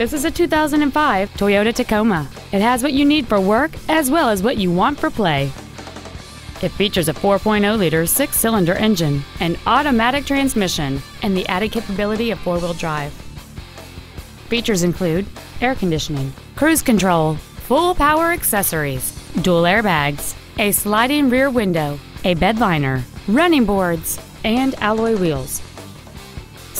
This is a 2005 Toyota Tacoma. It has what you need for work as well as what you want for play. It features a 4.0-liter six-cylinder engine, an automatic transmission, and the added capability of four-wheel drive. Features include air conditioning, cruise control, full power accessories, dual airbags, a sliding rear window, a bed liner, running boards, and alloy wheels.